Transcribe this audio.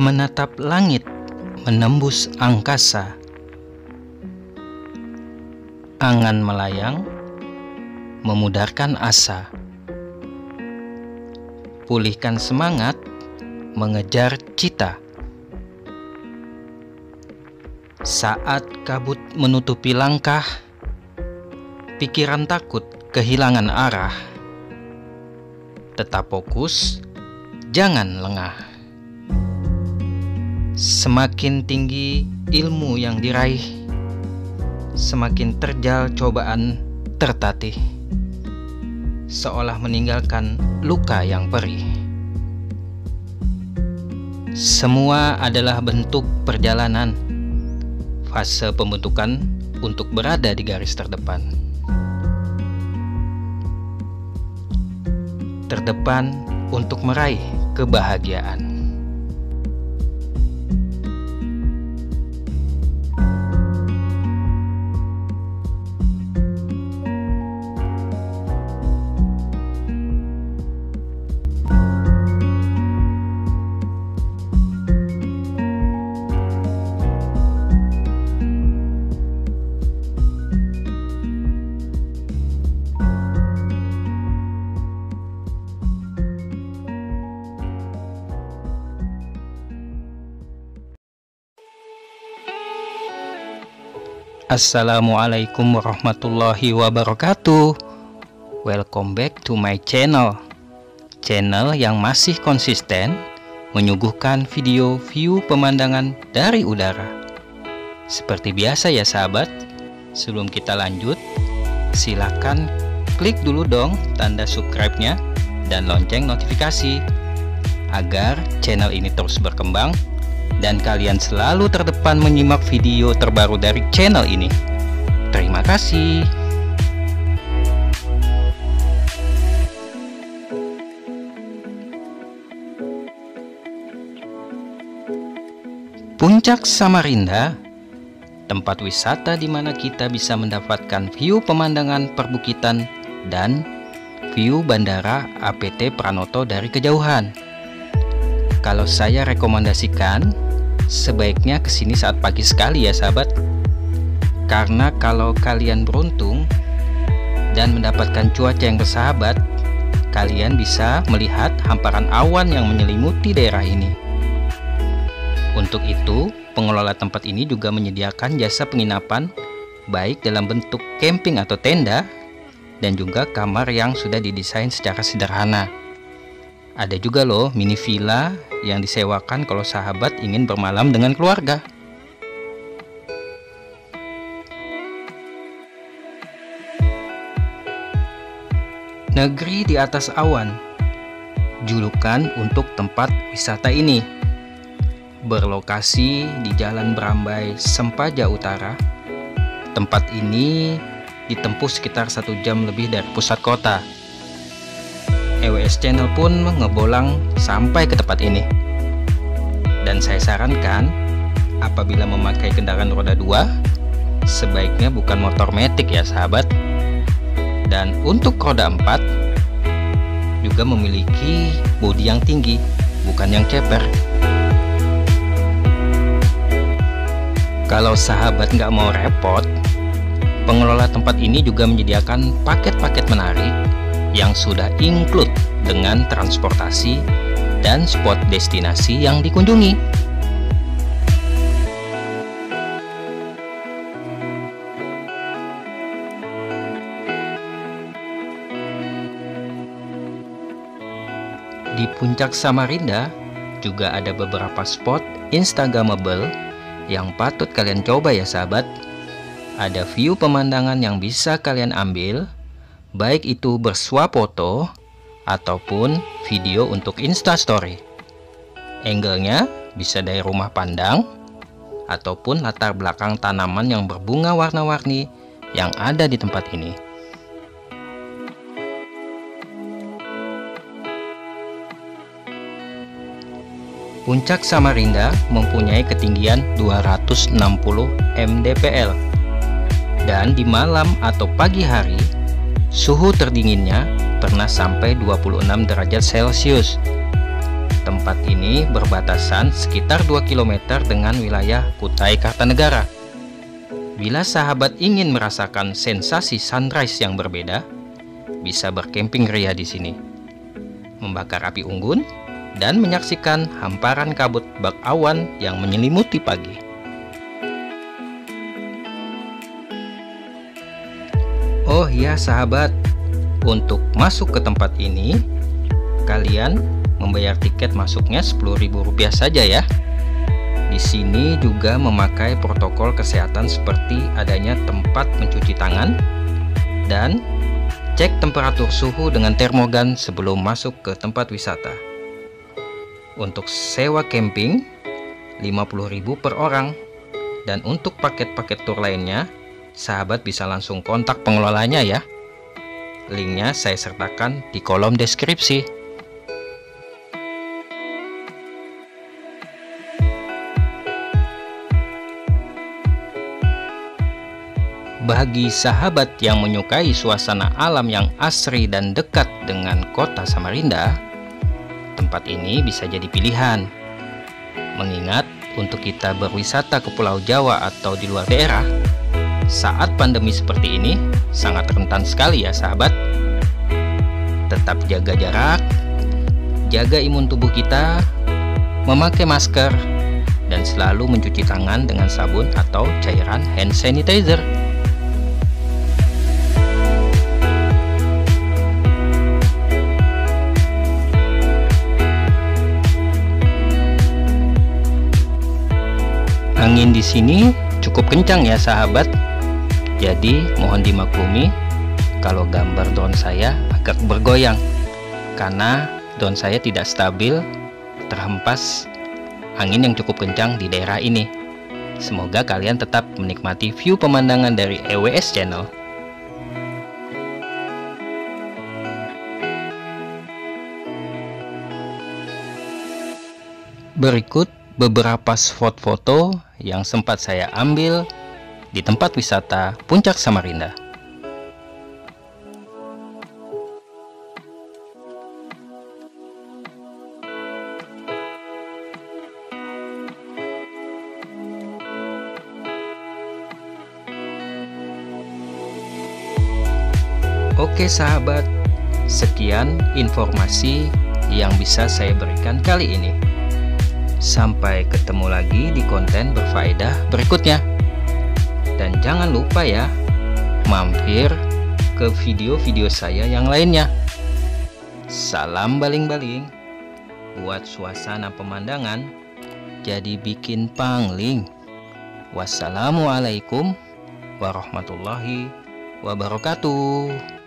menatap langit menembus angkasa. Angan melayang memudarkan asa. Pulihkan semangat mengejar cita. Saat kabut menutupi langkah, pikiran takut kehilangan arah. Tetap fokus, jangan lengah. Semakin tinggi ilmu yang diraih, semakin terjal cobaan tertatih, seolah meninggalkan luka yang perih. Semua adalah bentuk perjalanan, fase pembentukan untuk berada di garis terdepan. Terdepan untuk meraih kebahagiaan. Assalamualaikum warahmatullahi wabarakatuh. Welcome back to my channel. Channel yang masih konsisten Menyuguhkan video view pemandangan dari udara. Seperti biasa ya sahabat. Sebelum kita lanjut Silahkan klik dulu dong tanda subscribe-nya Dan lonceng notifikasi Agar channel ini terus berkembang dan kalian selalu terdepan menyimak video terbaru dari channel ini. Terima kasih. Puncak Samarinda tempat wisata di mana kita bisa mendapatkan view pemandangan perbukitan dan view bandara APT Pranoto dari kejauhan. Kalau saya rekomendasikan, sebaiknya ke sini saat pagi sekali ya sahabat. Karena kalau kalian beruntung dan mendapatkan cuaca yang bersahabat, kalian bisa melihat hamparan awan yang menyelimuti daerah ini. Untuk itu, pengelola tempat ini juga menyediakan jasa penginapan baik dalam bentuk camping atau tenda dan juga kamar yang sudah didesain secara sederhana. Ada juga loh mini villa yang disewakan kalau sahabat ingin bermalam dengan keluarga. Negeri di atas awan Julukan untuk tempat wisata ini. Berlokasi di Jalan Berambai, Sempaja Utara. Tempat ini ditempuh sekitar satu jam lebih dari pusat kota EWS Channel pun ngebolang sampai ke tempat ini. Dan saya sarankan, apabila memakai kendaraan roda 2, sebaiknya bukan motor metik ya sahabat. Dan untuk roda 4, juga memiliki bodi yang tinggi, bukan yang ceper. Kalau sahabat nggak mau repot, pengelola tempat ini juga menyediakan paket-paket menarik yang sudah include dengan transportasi dan spot destinasi yang dikunjungi. Di puncak Samarinda juga ada beberapa spot instagramable yang patut kalian coba ya sahabat. Ada view pemandangan yang bisa kalian ambil baik itu bersuap foto ataupun video untuk instastory. Angle-nya bisa dari rumah pandang ataupun latar belakang tanaman yang berbunga warna-warni yang ada di tempat ini. Puncak Samarinda mempunyai ketinggian 260 mdpl dan di malam atau pagi hari Suhu terdinginnya pernah sampai 26 derajat Celcius. Tempat ini berbatasan sekitar 2 km dengan wilayah Kutai Kartanegara. Bila sahabat ingin merasakan sensasi sunrise yang berbeda, bisa berkemping ria di sini. Membakar api unggun dan menyaksikan hamparan kabut bak awan yang menyelimuti pagi. Oh ya sahabat, untuk masuk ke tempat ini, kalian membayar tiket masuknya Rp10.000 saja ya. Di sini juga memakai protokol kesehatan seperti adanya tempat mencuci tangan dan cek temperatur suhu dengan termogan sebelum masuk ke tempat wisata. Untuk sewa camping Rp50.000 per orang dan untuk paket-paket tour lainnya sahabat bisa langsung kontak pengelolanya ya. Linknya saya sertakan di kolom deskripsi. Bagi sahabat yang menyukai suasana alam yang asri dan dekat dengan kota Samarinda, tempat ini bisa jadi pilihan. Mengingat untuk kita berwisata ke Pulau Jawa atau di luar daerah, saat pandemi seperti ini sangat rentan sekali ya sahabat. Tetap jaga jarak, jaga imun tubuh kita, memakai masker, dan selalu mencuci tangan dengan sabun atau cairan hand sanitizer. Angin di sini cukup kencang ya sahabat jadi mohon dimaklumi kalau gambar drone saya agak bergoyang karena drone saya tidak stabil terhempas angin yang cukup kencang di daerah ini. Semoga kalian tetap menikmati view pemandangan dari EWS Channel. Berikut beberapa spot foto yang sempat saya ambil di tempat wisata Puncak Samarinda. Oke sahabat, sekian informasi yang bisa saya berikan kali ini. Sampai ketemu lagi di konten berfaedah berikutnya. Dan jangan lupa ya, mampir ke video-video saya yang lainnya. Salam baling-baling buat suasana pemandangan jadi bikin pangling. Wassalamualaikum warahmatullahi wabarakatuh.